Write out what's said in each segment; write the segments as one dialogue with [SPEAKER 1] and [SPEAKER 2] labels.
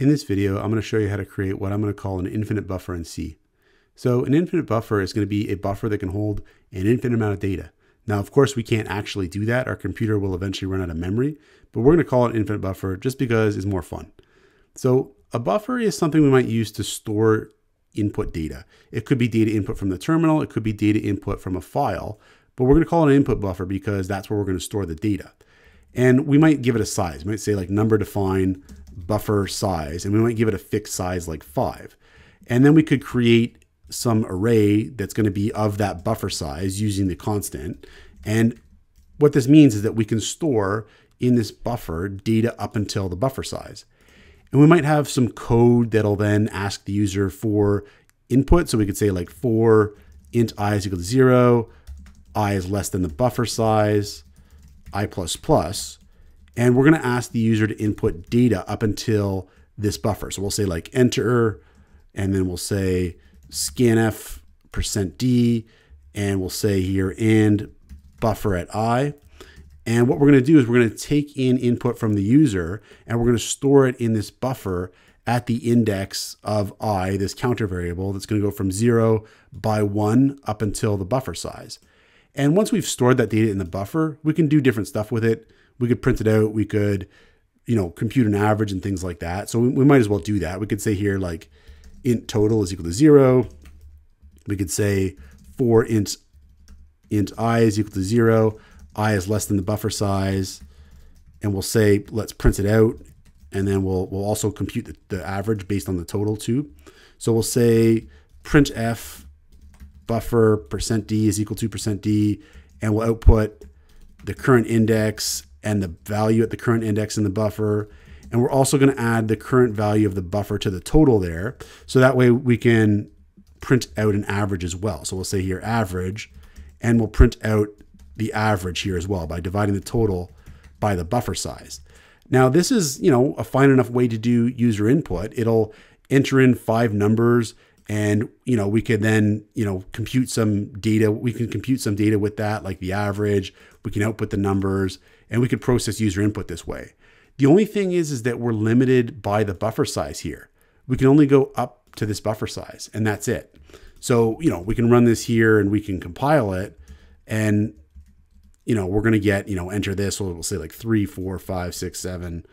[SPEAKER 1] In this video, I'm going to show you how to create what I'm going to call an infinite buffer in C. So an infinite buffer is going to be a buffer that can hold an infinite amount of data. Now, of course, we can't actually do that. Our computer will eventually run out of memory, but we're going to call it infinite buffer just because it's more fun. So a buffer is something we might use to store input data. It could be data input from the terminal. It could be data input from a file, but we're going to call it an input buffer because that's where we're going to store the data. And we might give it a size. We might say like number define buffer size, and we might give it a fixed size like five. And then we could create some array that's going to be of that buffer size using the constant. And what this means is that we can store in this buffer data up until the buffer size. And we might have some code that'll then ask the user for input. So we could say like for int i is equal to zero, i is less than the buffer size, i plus plus. And we're going to ask the user to input data up until this buffer. So we'll say like enter, and then we'll say scanf percent %d, and we'll say here and buffer at i. And what we're going to do is we're going to take in input from the user and we're going to store it in this buffer at the index of i, this counter variable that's going to go from zero by one up until the buffer size. And once we've stored that data in the buffer, we can do different stuff with it we could print it out. We could, you know, compute an average and things like that. So we, we might as well do that. We could say here like int total is equal to zero. We could say for int int i is equal to zero, i is less than the buffer size, and we'll say let's print it out, and then we'll we'll also compute the, the average based on the total too. So we'll say printf buffer percent %d is equal to percent %d, and we'll output the current index and the value at the current index in the buffer. And we're also going to add the current value of the buffer to the total there. So that way we can print out an average as well. So we'll say here average, and we'll print out the average here as well by dividing the total by the buffer size. Now this is, you know, a fine enough way to do user input. It'll enter in five numbers and, you know, we could then, you know, compute some data. We can compute some data with that, like the average. We can output the numbers and we could process user input this way. The only thing is, is that we're limited by the buffer size here. We can only go up to this buffer size and that's it. So, you know, we can run this here and we can compile it and, you know, we're going to get, you know, enter this, we'll, we'll say like three, four, five, six, seven,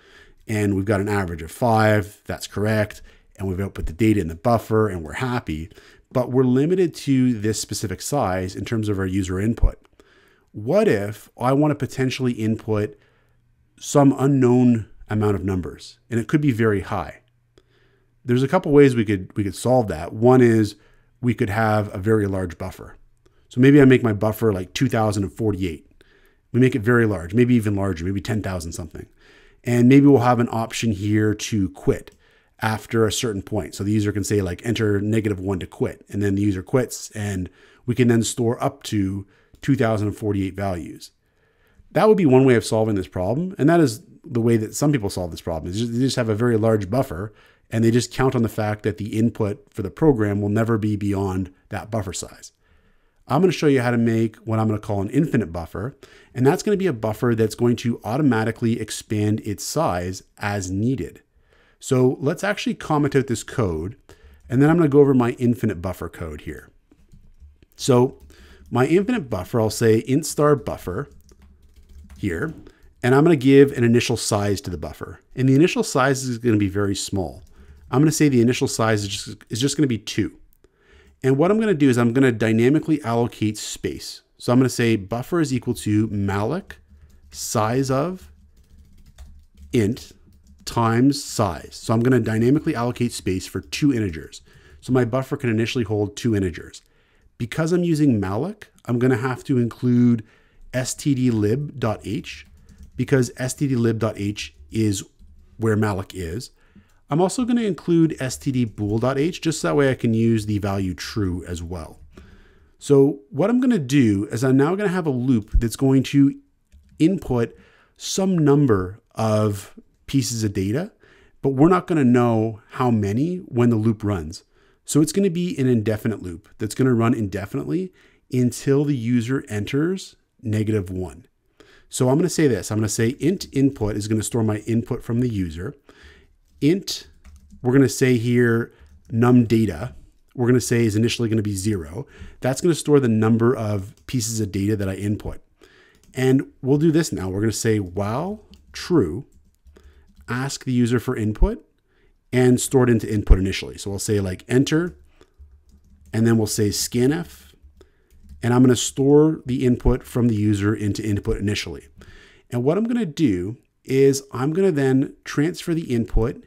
[SPEAKER 1] and we've got an average of five. That's correct. And we've output the data in the buffer and we're happy, but we're limited to this specific size in terms of our user input what if I want to potentially input some unknown amount of numbers and it could be very high? There's a couple ways we could we could solve that. One is we could have a very large buffer. So maybe I make my buffer like 2048. We make it very large, maybe even larger, maybe 10,000 something. And maybe we'll have an option here to quit after a certain point. So the user can say like enter negative one to quit and then the user quits and we can then store up to 2048 values. That would be one way of solving this problem. And that is the way that some people solve this problem. Is they just have a very large buffer and they just count on the fact that the input for the program will never be beyond that buffer size. I'm going to show you how to make what I'm going to call an infinite buffer. And that's going to be a buffer that's going to automatically expand its size as needed. So let's actually comment out this code. And then I'm going to go over my infinite buffer code here. So my infinite buffer, I'll say int star buffer here, and I'm going to give an initial size to the buffer. And the initial size is going to be very small. I'm going to say the initial size is just, is just going to be two. And what I'm going to do is I'm going to dynamically allocate space. So I'm going to say buffer is equal to malloc size of int times size. So I'm going to dynamically allocate space for two integers. So my buffer can initially hold two integers. Because I'm using malloc, I'm going to have to include stdlib.h because stdlib.h is where malloc is. I'm also going to include stdbool.h just that way I can use the value true as well. So what I'm going to do is I'm now going to have a loop that's going to input some number of pieces of data, but we're not going to know how many when the loop runs. So it's going to be an indefinite loop that's going to run indefinitely until the user enters negative one. So I'm going to say this. I'm going to say int input is going to store my input from the user. int we're going to say here num data, we're going to say is initially going to be zero. That's going to store the number of pieces of data that I input. And we'll do this now. We're going to say while true, ask the user for input and store it into input initially. So we'll say like enter, and then we'll say scanf, and I'm going to store the input from the user into input initially. And what I'm going to do is I'm going to then transfer the input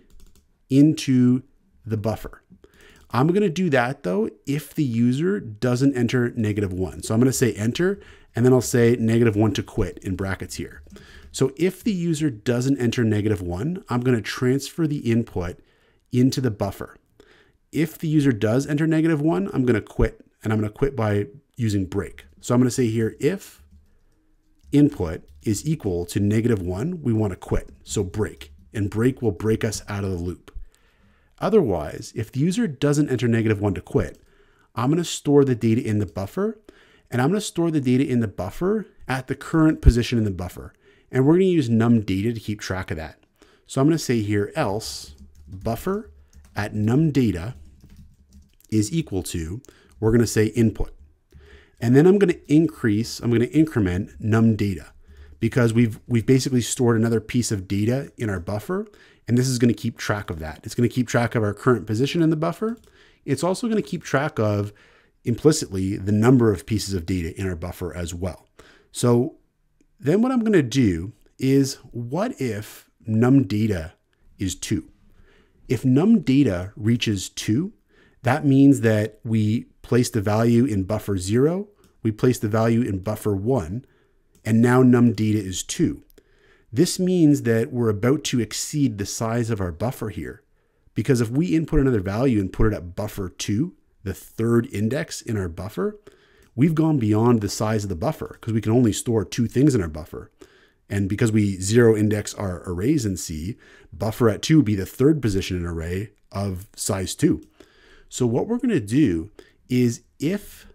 [SPEAKER 1] into the buffer. I'm going to do that though if the user doesn't enter negative one. So I'm going to say enter and then I'll say negative one to quit in brackets here. So if the user doesn't enter negative one, I'm going to transfer the input into the buffer. If the user does enter negative one, I'm going to quit and I'm going to quit by using break. So I'm going to say here if input is equal to negative one, we want to quit. So break and break will break us out of the loop. Otherwise, if the user doesn't enter negative one to quit, I'm going to store the data in the buffer and I'm going to store the data in the buffer at the current position in the buffer. And we're going to use num data to keep track of that. So I'm going to say here else buffer at num data is equal to, we're going to say input. And then I'm going to increase, I'm going to increment num data because we've we've basically stored another piece of data in our buffer and this is going to keep track of that. It's going to keep track of our current position in the buffer. It's also going to keep track of implicitly the number of pieces of data in our buffer as well. So then what I'm going to do is what if num data is 2? If num data reaches 2, that means that we place the value in buffer 0, we place the value in buffer 1, and now num data is 2. This means that we're about to exceed the size of our buffer here. Because if we input another value and put it at buffer 2, the third index in our buffer, we've gone beyond the size of the buffer because we can only store two things in our buffer. And because we zero index our arrays in C, buffer at 2 would be the third position in array of size 2. So what we're going to do is if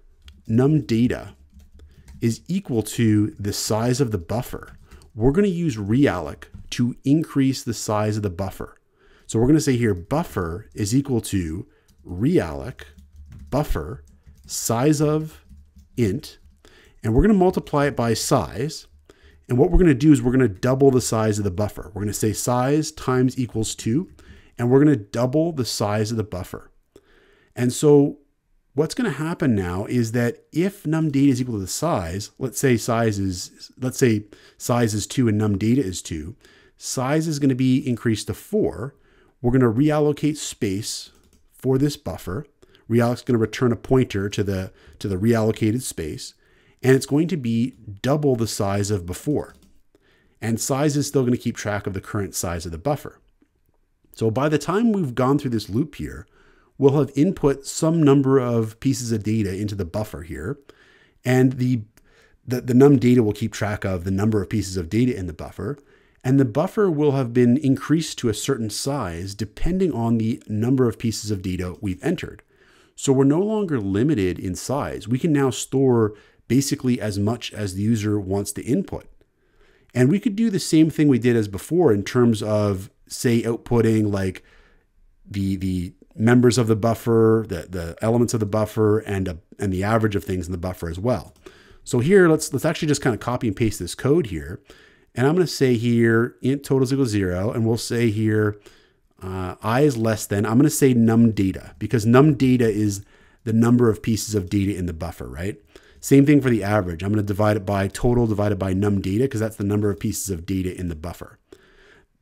[SPEAKER 1] num data is equal to the size of the buffer, we're going to use realloc to increase the size of the buffer. So we're going to say here buffer is equal to realloc buffer size of int, and we're going to multiply it by size. And what we're going to do is we're going to double the size of the buffer. We're going to say size times equals 2, and we're going to double the size of the buffer. And so what's going to happen now is that if num data is equal to the size, let's say size is let's say size is 2 and num data is 2, size is going to be increased to 4. We're going to reallocate space for this buffer realloc is going to return a pointer to the to the reallocated space, and it's going to be double the size of before. And size is still going to keep track of the current size of the buffer. So by the time we've gone through this loop here, we'll have input some number of pieces of data into the buffer here, and the the, the num data will keep track of the number of pieces of data in the buffer, and the buffer will have been increased to a certain size depending on the number of pieces of data we've entered. So we're no longer limited in size. We can now store basically as much as the user wants to input. And we could do the same thing we did as before in terms of, say, outputting like the the members of the buffer, the, the elements of the buffer, and a, and the average of things in the buffer as well. So here, let's let's actually just kind of copy and paste this code here. And I'm going to say here int total is equal zero, and we'll say here uh, i is less than, I'm going to say num data because num data is the number of pieces of data in the buffer, right? Same thing for the average. I'm going to divide it by total divided by num data because that's the number of pieces of data in the buffer.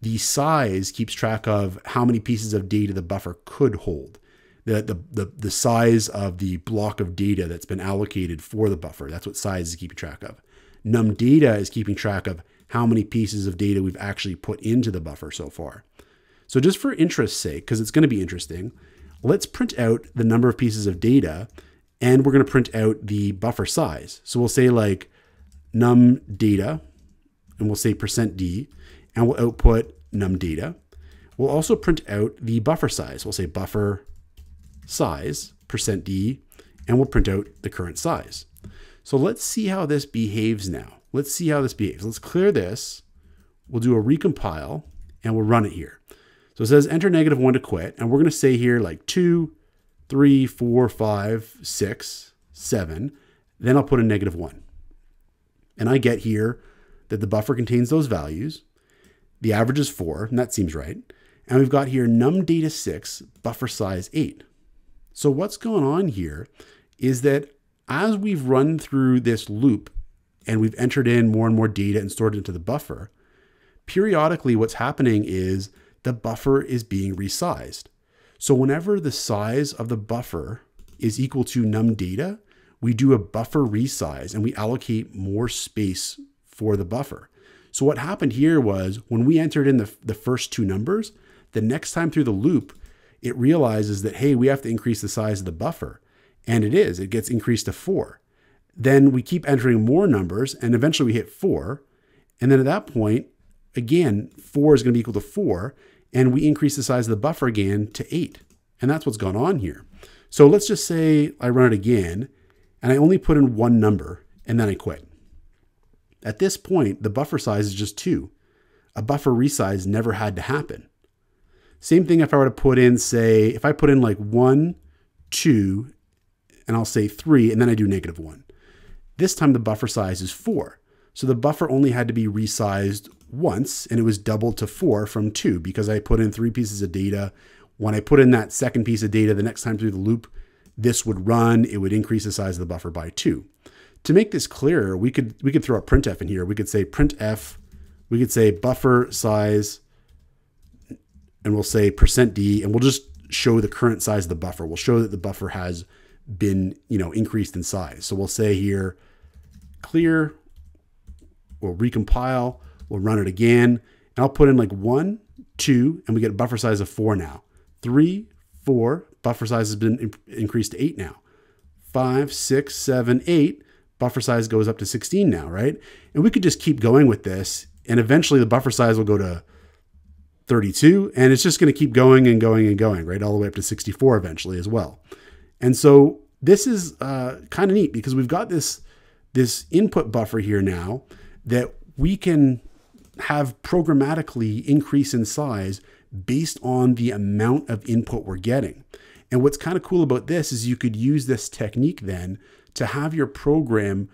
[SPEAKER 1] The size keeps track of how many pieces of data the buffer could hold. The, the, the, the size of the block of data that's been allocated for the buffer. That's what size is keeping track of. Num data is keeping track of how many pieces of data we've actually put into the buffer so far. So just for interest's sake, because it's going to be interesting, let's print out the number of pieces of data and we're going to print out the buffer size. So we'll say like num data and we'll say percent %d and we'll output num data. We'll also print out the buffer size. We'll say buffer size percent %d and we'll print out the current size. So let's see how this behaves now. Let's see how this behaves. Let's clear this. We'll do a recompile and we'll run it here. So it says enter negative one to quit. And we're going to say here like two, three, four, five, six, seven. Then I'll put a negative one. And I get here that the buffer contains those values. The average is four, and that seems right. And we've got here num data six, buffer size eight. So what's going on here is that as we've run through this loop and we've entered in more and more data and stored it into the buffer, periodically what's happening is the buffer is being resized. So whenever the size of the buffer is equal to num data, we do a buffer resize and we allocate more space for the buffer. So what happened here was when we entered in the, the first two numbers, the next time through the loop, it realizes that, hey, we have to increase the size of the buffer. And it is, it gets increased to four. Then we keep entering more numbers and eventually we hit four. And then at that point, again, four is going to be equal to four. And we increase the size of the buffer again to eight. And that's what's gone on here. So let's just say I run it again and I only put in one number and then I quit. At this point, the buffer size is just two. A buffer resize never had to happen. Same thing if I were to put in, say, if I put in like one, two, and I'll say three, and then I do negative one. This time the buffer size is four. So the buffer only had to be resized once, and it was doubled to four from two because I put in three pieces of data. When I put in that second piece of data the next time through the loop, this would run, it would increase the size of the buffer by two. To make this clearer, we could we could throw a printf in here. We could say printf, we could say buffer size, and we'll say percent %d, and we'll just show the current size of the buffer. We'll show that the buffer has been, you know, increased in size. So we'll say here, clear, we'll recompile, we'll run it again, and I'll put in like one, two, and we get a buffer size of four now. Three, four, buffer size has been increased to eight now. Five, six, seven, eight, buffer size goes up to 16 now, right? And we could just keep going with this, and eventually the buffer size will go to 32, and it's just going to keep going and going and going, right? All the way up to 64 eventually as well. And so this is uh, kind of neat because we've got this this input buffer here now that we can have programmatically increase in size based on the amount of input we're getting. And what's kind of cool about this is you could use this technique then to have your program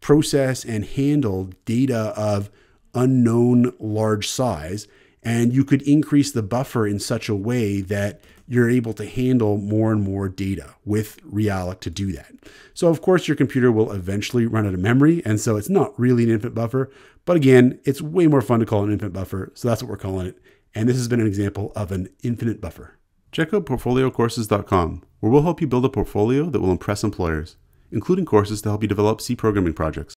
[SPEAKER 1] process and handle data of unknown large size. And you could increase the buffer in such a way that you're able to handle more and more data with Realloc to do that. So of course your computer will eventually run out of memory, and so it's not really an infinite buffer, but again, it's way more fun to call an infinite buffer, so that's what we're calling it. And this has been an example of an infinite buffer. Check out portfoliocourses.com, where we'll help you build a portfolio that will impress employers, including courses to help you develop C programming projects.